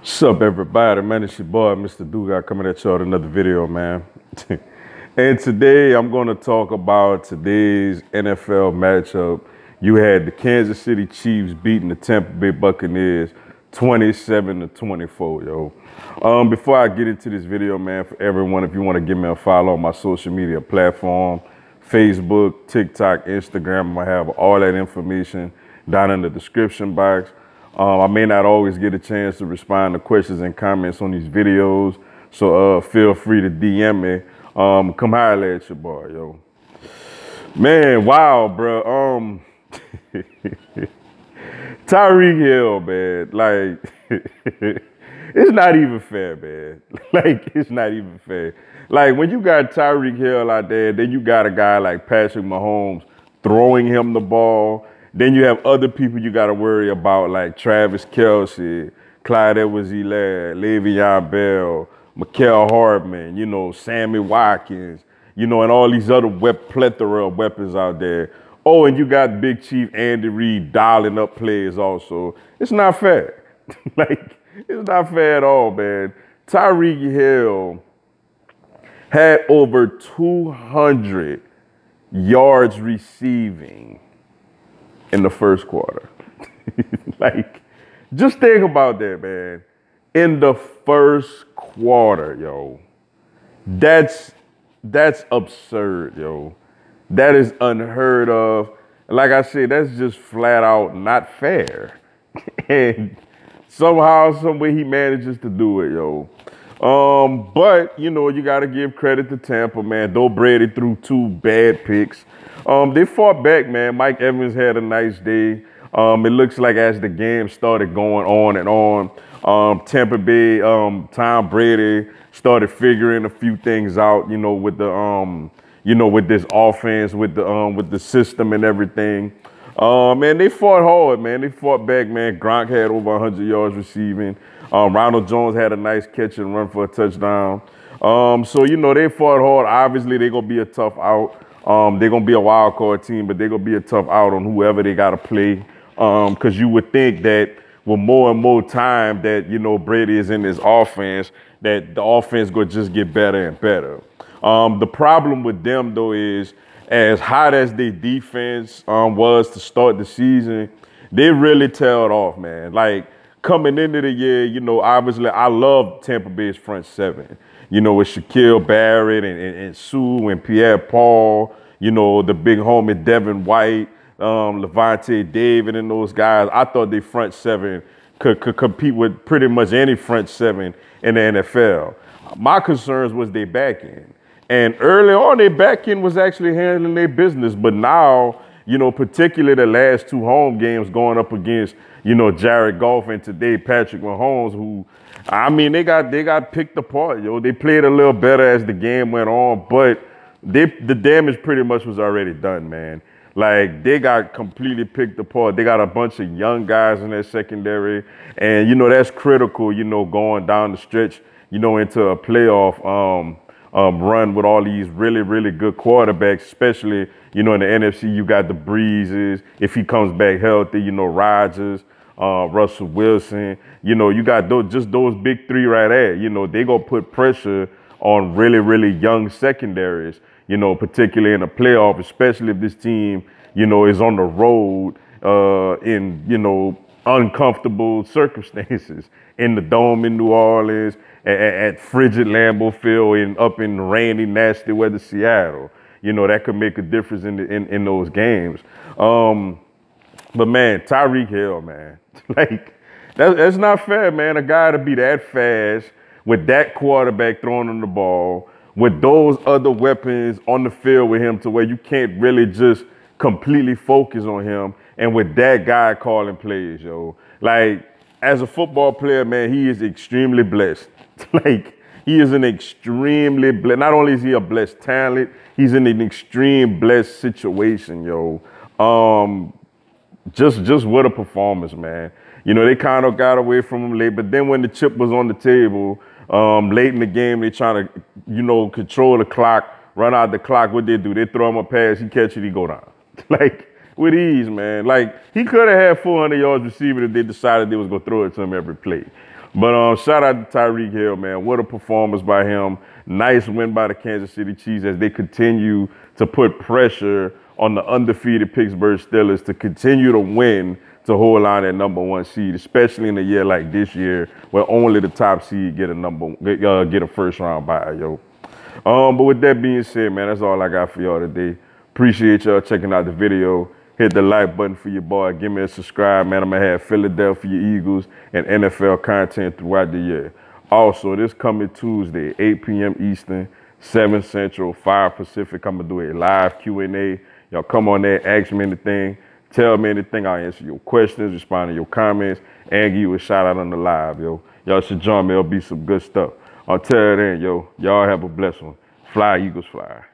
What's up, everybody? Man, it's your boy, Mr. Dugas, coming at y'all with another video, man. and today I'm going to talk about today's NFL matchup. You had the Kansas City Chiefs beating the Tampa Bay Buccaneers 27 to 24, yo. Um, before I get into this video, man, for everyone, if you want to give me a follow on my social media platform, Facebook, TikTok, Instagram, to have all that information down in the description box. Um, I may not always get a chance to respond to questions and comments on these videos, so uh, feel free to DM me. Um, come holler at your boy, yo. Man, wow, bro. Um, Tyreek Hill, man. Like, it's not even fair, man. Like, it's not even fair. Like, when you got Tyreek Hill out there, then you got a guy like Patrick Mahomes throwing him the ball then you have other people you got to worry about, like Travis Kelce, Clyde Edwards-Helaire, Le'Veon Bell, Mecole Hardman, you know, Sammy Watkins, you know, and all these other plethora of weapons out there. Oh, and you got Big Chief Andy Reid dialing up plays also. It's not fair. like, it's not fair at all, man. Tyreek Hill had over 200 yards receiving in the first quarter. like, just think about that, man. In the first quarter, yo. That's that's absurd, yo. That is unheard of. Like I said, that's just flat out not fair. and somehow, some way he manages to do it, yo. Um, but you know, you gotta give credit to Tampa, man. Though Brady threw two bad picks. Um, they fought back, man. Mike Evans had a nice day. Um, it looks like as the game started going on and on, um, Tampa Bay, um, Tom Brady started figuring a few things out, you know, with the, um, you know, with this offense, with the, um, with the system and everything. Uh, man, they fought hard, man. They fought back, man. Gronk had over 100 yards receiving. Um, Ronald Jones had a nice catch and run for a touchdown. Um, so, you know, they fought hard. Obviously, they're going to be a tough out. Um, they're going to be a wild card team, but they're going to be a tough out on whoever they got to play. Because um, you would think that with more and more time that, you know, Brady is in this offense, that the offense going to just get better and better. Um, the problem with them, though, is as hot as their defense um, was to start the season, they really tailed off, man. Like, coming into the year, you know, obviously I love Tampa Bay's front seven you know, with Shaquille Barrett and, and, and Suh and Pierre Paul, you know, the big homie Devin White, um, Lavonte David and those guys. I thought they front seven could, could compete with pretty much any front seven in the NFL. My concerns was their back end. And early on, their back end was actually handling their business. But now, you know, particularly the last two home games going up against, you know, Jared Goff and today Patrick Mahomes, who I mean, they got they got picked apart, yo. They played a little better as the game went on, but they the damage pretty much was already done, man. Like they got completely picked apart. They got a bunch of young guys in their secondary, and you know that's critical. You know, going down the stretch, you know, into a playoff um, um, run with all these really really good quarterbacks, especially you know in the NFC. You got the Breeses. If he comes back healthy, you know Rodgers uh, Russell Wilson. You know, you got those, just those big three right there. You know, they gonna put pressure on really, really young secondaries. You know, particularly in a playoff, especially if this team, you know, is on the road uh, in you know uncomfortable circumstances in the dome in New Orleans, at, at frigid Lambeau Field, and up in rainy, nasty weather Seattle. You know, that could make a difference in the, in, in those games. Um, but man, Tyreek Hill, man, like that, that's not fair, man. A guy to be that fast with that quarterback throwing him the ball, with those other weapons on the field with him, to where you can't really just completely focused on him, and with that guy calling plays, yo. Like as a football player, man, he is extremely blessed. like he is an extremely blessed. Not only is he a blessed talent, he's in an extreme blessed situation, yo. Um, just just what a performance, man. You know, they kind of got away from him late, but then when the chip was on the table, um, late in the game, they trying to, you know, control the clock, run out the clock. What they do? They throw him a pass, he catch it, he go down. like with ease, man. Like he could have had 400 yards receiving if they decided they was gonna throw it to him every play. But um, shout out to Tyreek Hill, man. What a performance by him. Nice win by the Kansas City Chiefs as they continue to put pressure on the undefeated Pittsburgh Steelers to continue to win to hold on that number one seed, especially in a year like this year where only the top seed get a number uh, get a first round bye, yo. Um, but with that being said, man, that's all I got for y'all today. Appreciate y'all checking out the video. Hit the like button for your boy. Give me a subscribe, man. I'm gonna have Philadelphia Eagles and NFL content throughout the year. Also, this coming Tuesday, 8 p.m. Eastern, 7 Central, 5 Pacific. I'm gonna do a live Q&A. Y'all come on there, ask me anything, tell me anything. I'll answer your questions, respond to your comments, and give you a shout out on the live, yo. Y'all should join me. It'll be some good stuff. Until then, yo, y'all have a blessed one. Fly, Eagles, fly.